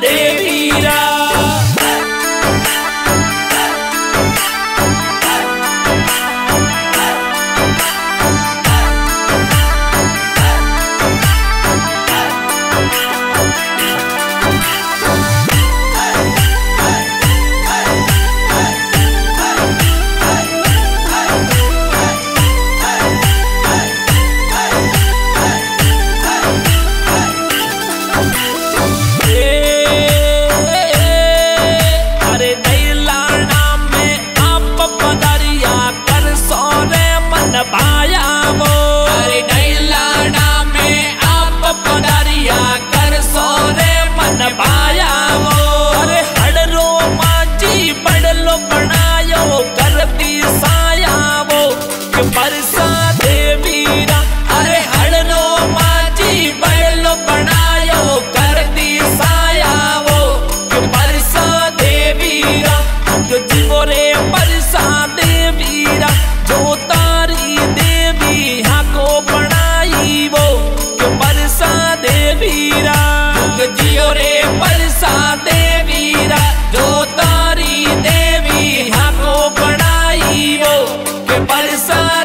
de virar.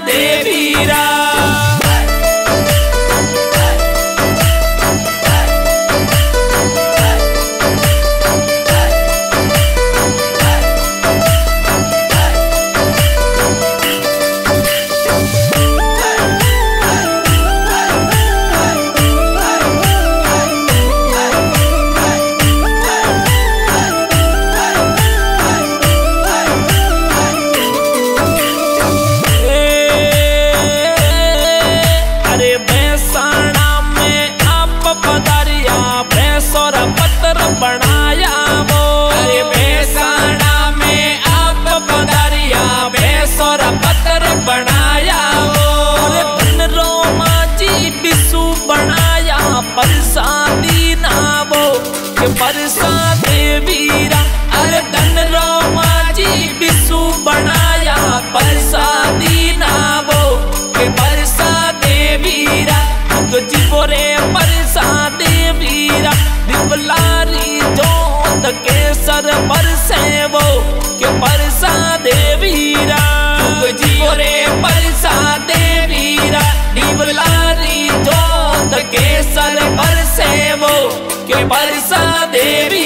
de. Parsa Devi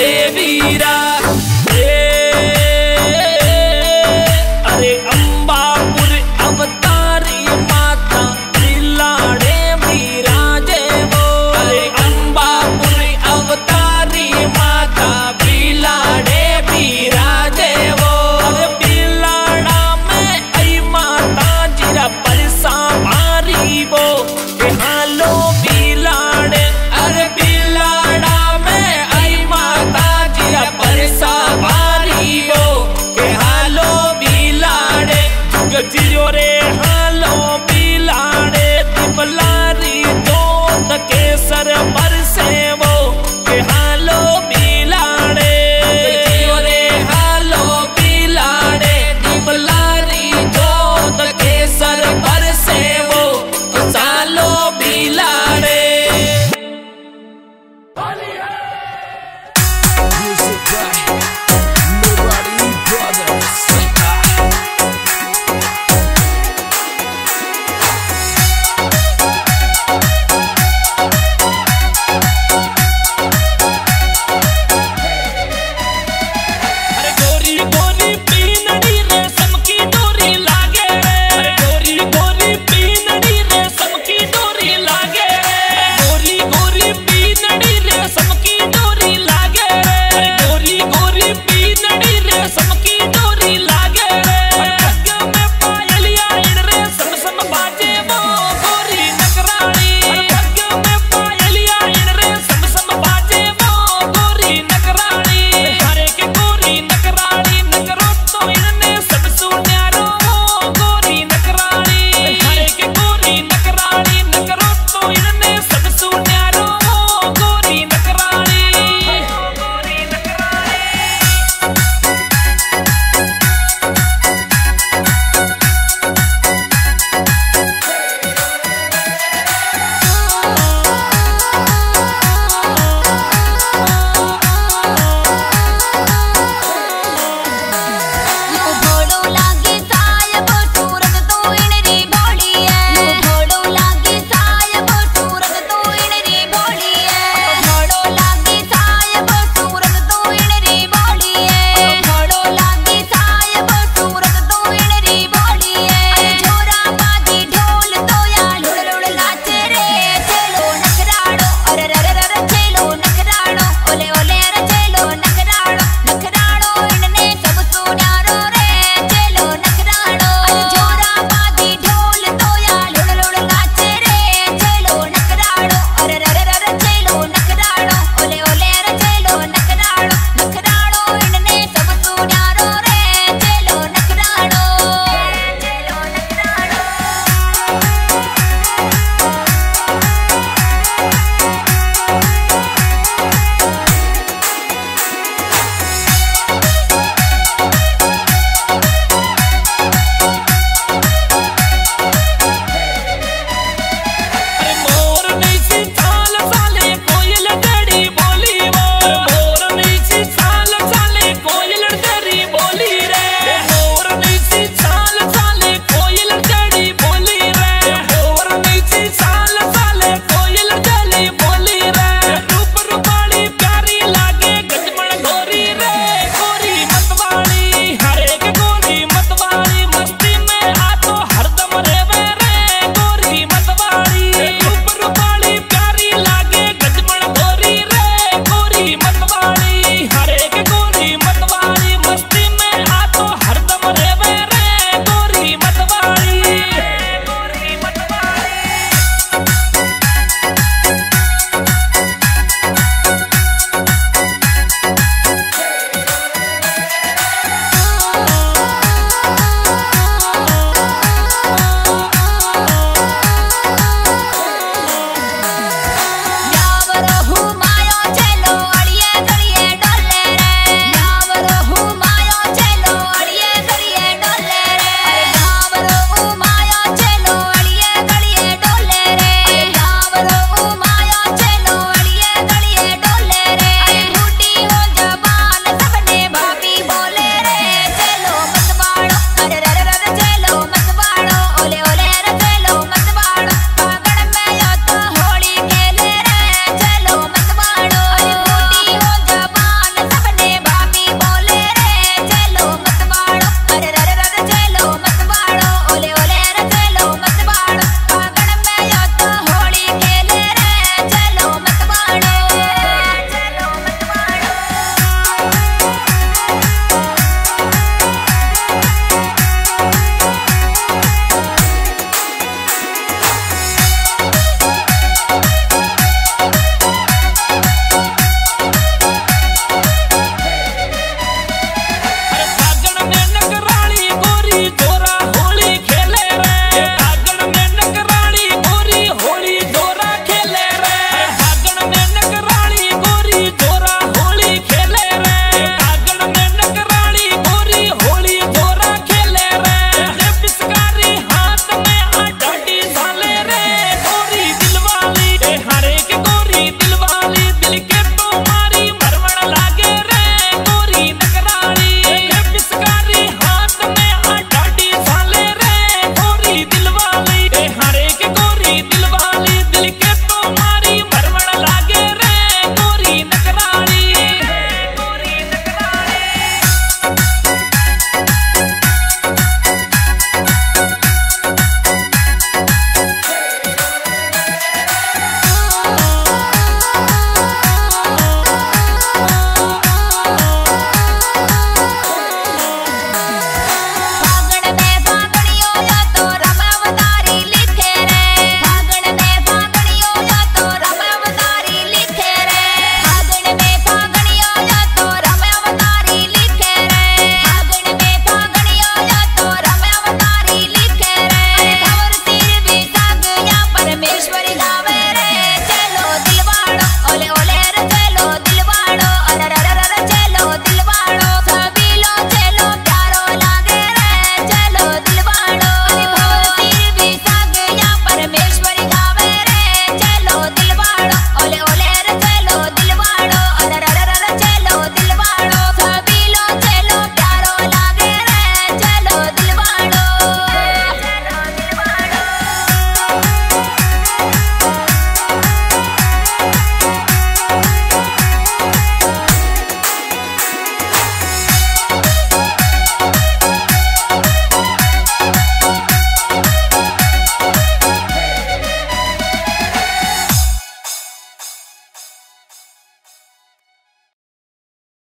revirar.